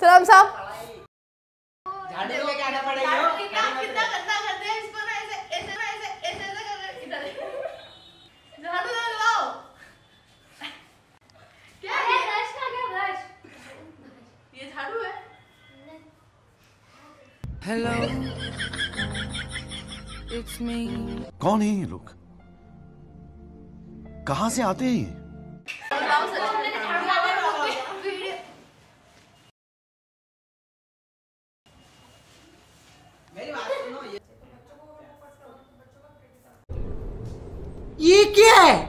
सलाम साहब। झाड़ू लेके आना पड़ेगा। कितना कितना गंदा कर दिया इसको ना ऐसे ऐसे ना ऐसे ऐसे ऐसे कर इधर। झाड़ू लगाओ। क्या अरे है ब्रश का क्या ब्रश? ये झाड़ू है। Hello. It's me. कौन है ये लोग? कहाँ से आते हैं ये क्या है?